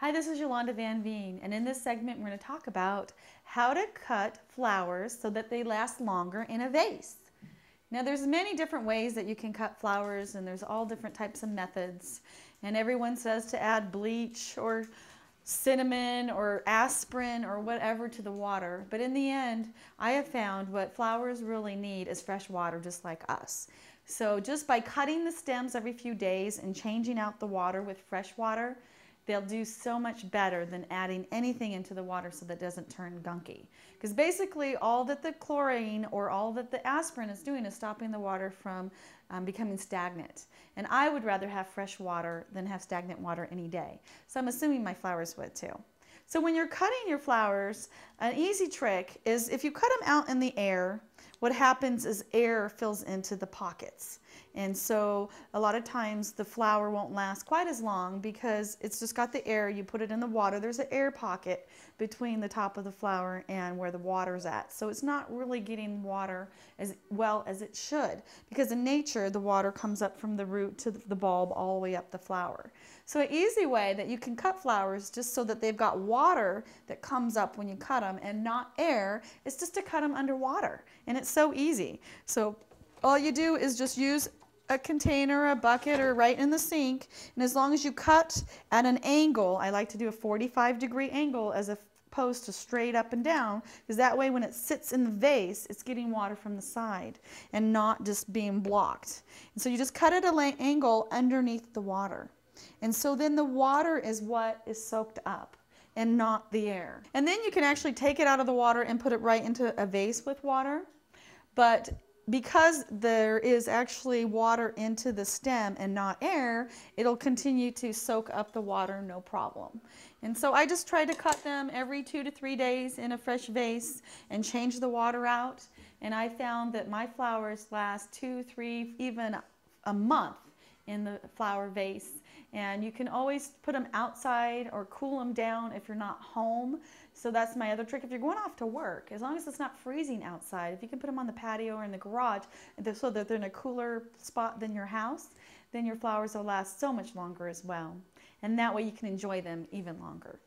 Hi, this is Yolanda Vanveen, and in this segment we're going to talk about how to cut flowers so that they last longer in a vase. Now there's many different ways that you can cut flowers and there's all different types of methods and everyone says to add bleach or cinnamon or aspirin or whatever to the water. But in the end, I have found what flowers really need is fresh water just like us. So just by cutting the stems every few days and changing out the water with fresh water, they'll do so much better than adding anything into the water so that it doesn't turn gunky. Because basically all that the chlorine or all that the aspirin is doing is stopping the water from um, becoming stagnant. And I would rather have fresh water than have stagnant water any day. So I'm assuming my flowers would too. So when you're cutting your flowers, an easy trick is if you cut them out in the air, what happens is air fills into the pockets. And so a lot of times the flower won't last quite as long because it's just got the air. You put it in the water. There's an air pocket between the top of the flower and where the water's at. So it's not really getting water as well as it should because in nature the water comes up from the root to the bulb all the way up the flower. So an easy way that you can cut flowers just so that they've got water that comes up when you cut them and not air is just to cut them underwater. And it's so easy. So all you do is just use a container, a bucket, or right in the sink. And as long as you cut at an angle, I like to do a 45 degree angle as opposed to straight up and down, because that way when it sits in the vase, it's getting water from the side and not just being blocked. And so you just cut at an angle underneath the water. And so then the water is what is soaked up and not the air. And then you can actually take it out of the water and put it right into a vase with water. But because there is actually water into the stem and not air, it'll continue to soak up the water no problem. And so I just try to cut them every two to three days in a fresh vase and change the water out. And I found that my flowers last two, three, even a month in the flower vase. And you can always put them outside or cool them down if you're not home. So that's my other trick. If you're going off to work, as long as it's not freezing outside, if you can put them on the patio or in the garage so that they're in a cooler spot than your house, then your flowers will last so much longer as well. And that way you can enjoy them even longer.